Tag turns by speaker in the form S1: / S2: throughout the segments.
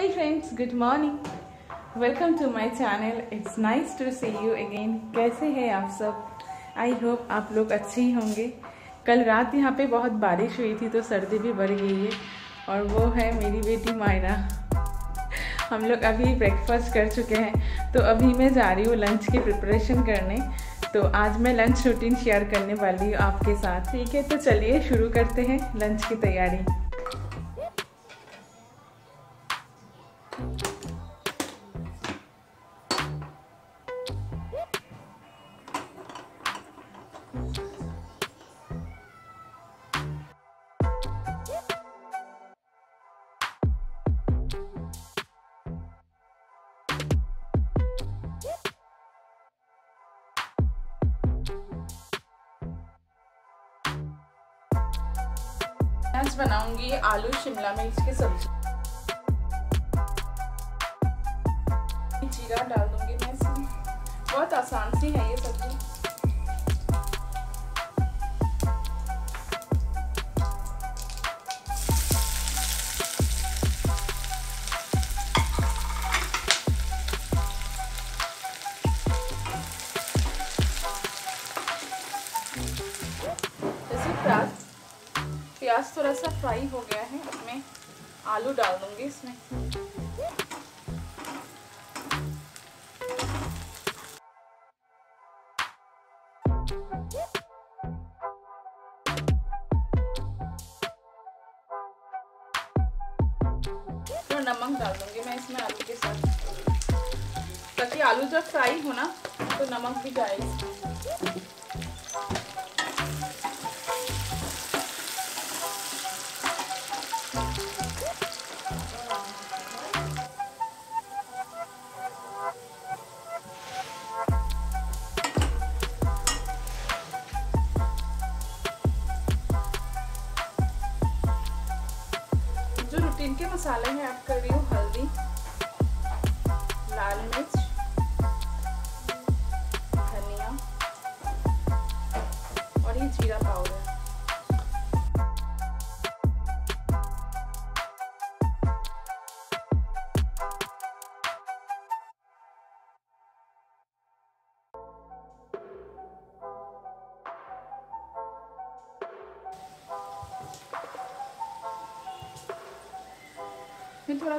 S1: Hey friends, good morning. Welcome to my channel. It's nice to see you again. कैसे हैं आप सब? I hope आप लोग अच्छे ही होंगे। कल रात यहाँ पे बहुत बारिश हुई थी तो सर्दी भी बढ़ गई है। और वो है मेरी बेटी मायरा। हम लोग अभी ब्रेकफास्ट कर चुके हैं। तो अभी मैं जा रही हूँ लंच की प्रिपरेशन करने। तो आज मैं लंच रूटीन शेयर करने वाली हूँ आपके साथ। ठीक है तो चलिए शुरू करते हैं लंच की तैयारी। आज बनाऊँगी आलू शिमला मिर्च की सब्ज़ी। जीरा डाल दूँगी मैं इसमें। बहुत आसान सी है ये सब्ज़ी। जैसे प्याज प्याज थोड़ा सा फ्राई हो गया है मैं आलू डाल दूँगी इसमें। नमक डाल दूँगी मैं इसमें आलू के साथ। ताकि आलू जब फ्राई हो ना तो नमक भी जाए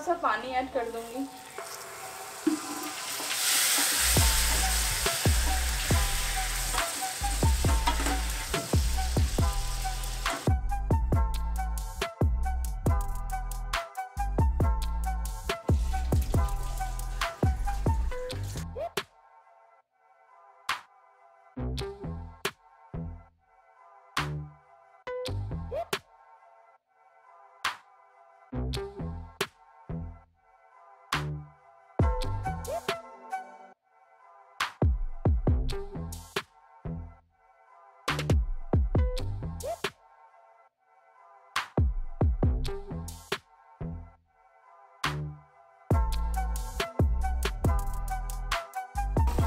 S1: सा पानी ऐड कर दूँगी।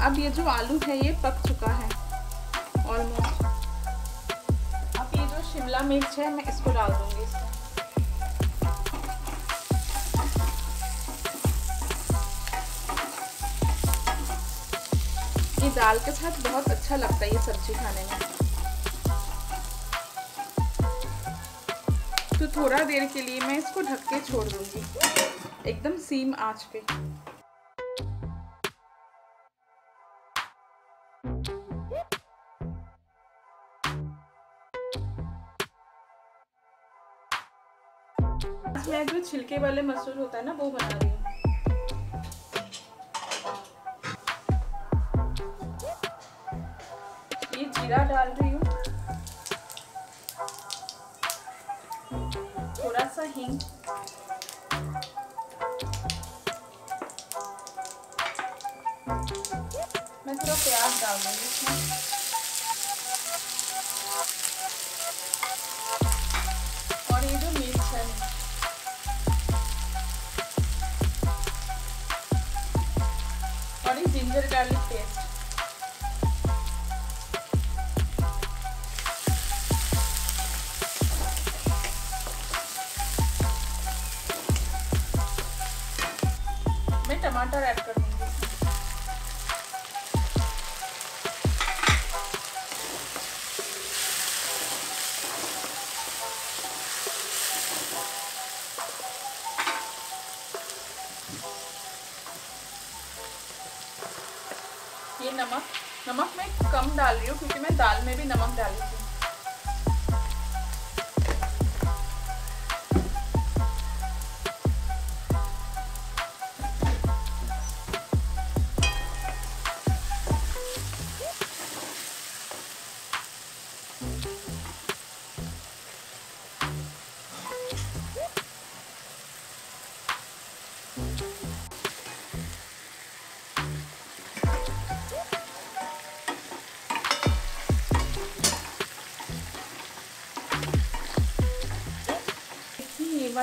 S1: अब ये जो आलू है, ये पक चुका है। ऑलमोस्ट अब ये जो शिमला मिर्च है, मैं इसको डाल दूँगी इसमें। ये दाल के साथ बहुत अच्छा लगता है ये सब्ज़ी खाने में। तो थोड़ा देर के लिए मैं इसको ढक के छोड़ दूँगी। एकदम सीम आँच पे। मैं जो छिलके वाले मसूर होता है ना, वो बना रही हूँ। ये जीरा डाल रही हूँ। थोड़ा सा हींग। मैं थोड़ा प्याज डाल दूँगी इसमें। और ये नमक नमक मैं कम डाल रही हूँ क्योंकि मैं दाल में भी नमक डाली थी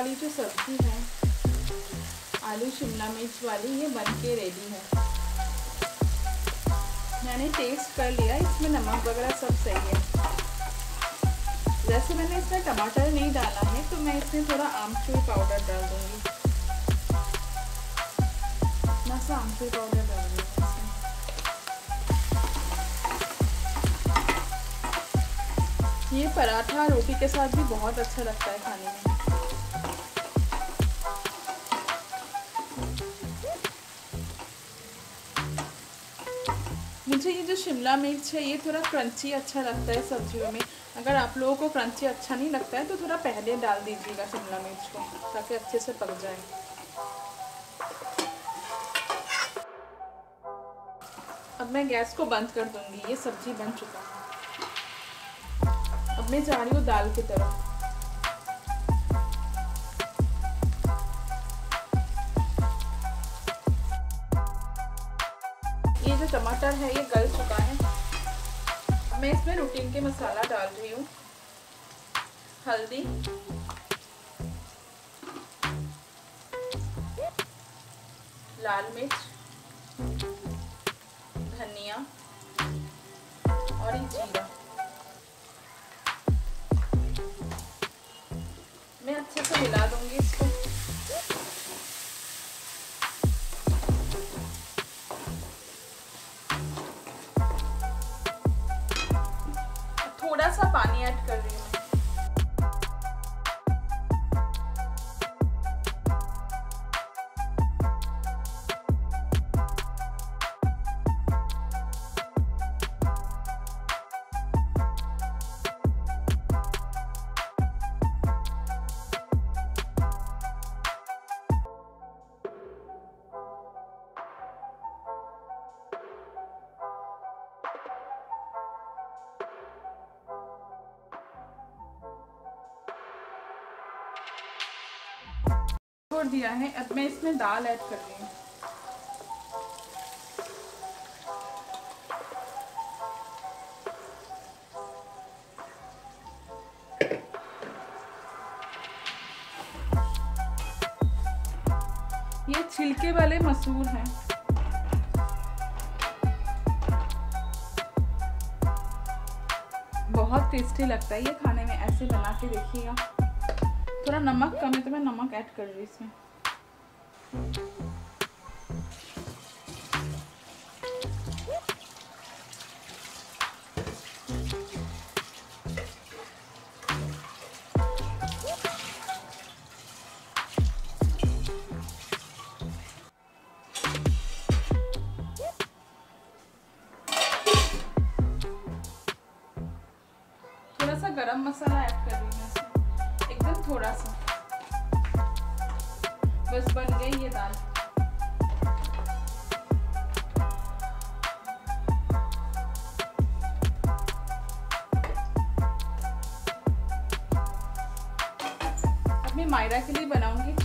S1: वाली जो सब्ज़ी है, आलू, शिमला मिर्च वाली, ये बन के रेडी है। मैंने टेस्ट कर लिया, इसमें नमक वगैरह सब सही है। जैसे मैंने इसमें टमाटर नहीं डाला है तो मैं इसमें थोड़ा आमचूर पाउडर डाल दूँगी। इतना सा आमचूर पाउडर डाल दूँगी ये पराठा रोटी के साथ भी बहुत अच्छा लगता है खाने में। मुझे ये जो शिमला मिर्च है, ये थोड़ा क्रंची अच्छा लगता है सब्जियों में। अगर आप लोगों को क्रंची अच्छा नहीं लगता है तो थोड़ा पहले डाल दीजिएगा शिमला मिर्च को, ताकि अच्छे से पक जाए। अब मैं गैस को बंद कर दूँगी, ये सब्ज़ी बन चुका है। अब मैं जा रही हूँ दाल की तरफ़। ये जो टमाटर है, ये गल चुका है। मैं इसमें रूटीन के मसाला डाल रही हूँ। हल्दी। लाल मिर्च। धनिया। और ये जीरा। मैं अच्छे से मिला दूँगी। दिया है। अब मैं इसमें दाल ऐड कर रही हूँ। ये छिलके वाले मसूर हैं। बहुत टेस्टी लगता है ये खाने में, ऐसे बना के देखिएगा। थोड़ा नमक कम है तो मैं नमक ऐड कर रही हूँ इसमें। थोड़ा सा गरम मसाला ऐड कर हूँ एकदम थोड़ा सा। बस बन गई ये दाल। मैं मायरा के लिए बनाऊँगी।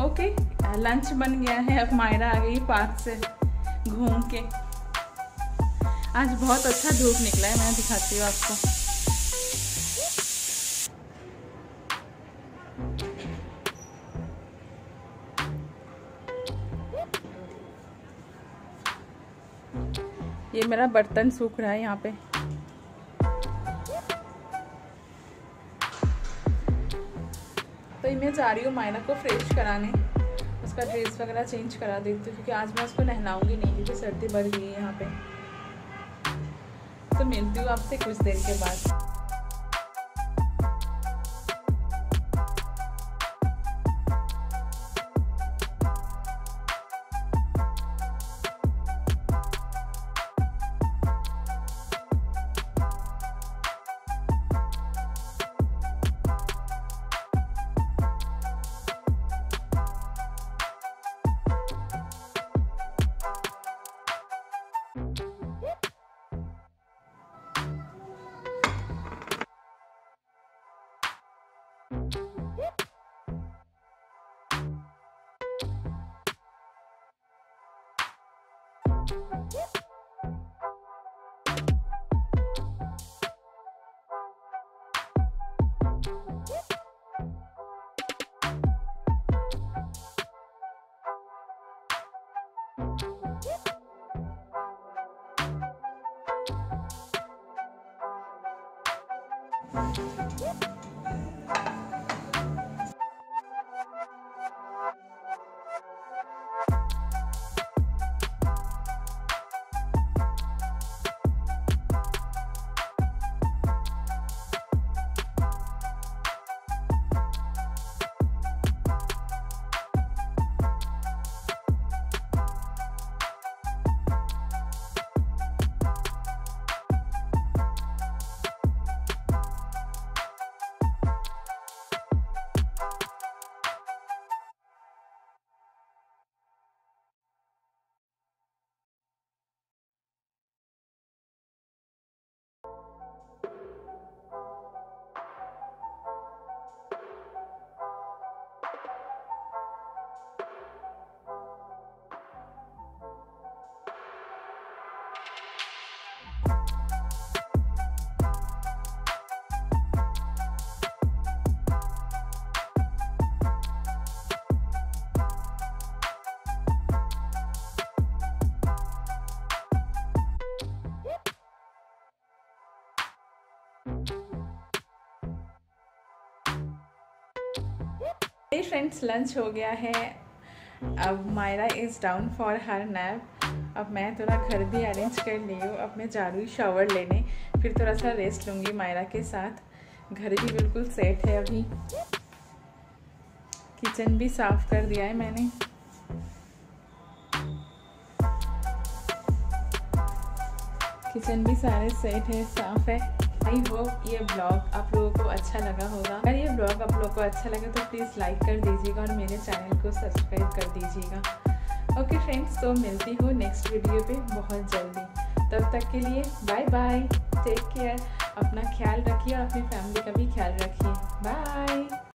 S1: है लंच बन गया है, अब मायरा आ गई पार्क से घूम के। आज बहुत अच्छा धूप निकला है, मैं दिखाती हूँ आपको। ये मेरा बर्तन सूख रहा है यहाँ पे। तो मैं जा रही हूँ मायना को फ्रेश कराने। उसका ड्रेस वगैरह चेंज करा देती हूँ, क्योंकि आज मैं उसको नहलाऊँगी नहीं, क्योंकि सर्दी बढ़ गई है यहाँ पे। तो मिलती हूँ आपसे कुछ देर के बाद। फ्रेंड्स लंच हो गया है। अब Myra is down for her nap अब मैं थोड़ा घर भी अरेंज कर ली हूँ अब मैं जा रही हूँ शावर लेने। फिर थोड़ा सा रेस्ट लूँगी मायरा के साथ। घर भी बिल्कुल सेट है अभी। किचन भी साफ़ कर दिया है मैंने। किचन भी सारे सेट है, साफ़ है। आई होप ये ब्लॉग आप लोगों को अच्छा लगा होगा। अगर ये ब्लॉग आप लोगों को अच्छा लगे तो प्लीज़ लाइक कर दीजिएगा और मेरे चैनल को सब्सक्राइब कर दीजिएगा। ओके फ्रेंड्स तो मिलती हूँ नेक्स्ट वीडियो पे बहुत जल्दी। तब तक के लिए बाय बाय टेक केयर अपना ख्याल रखिए और अपनी फैमिली का भी ख्याल रखिए। बाय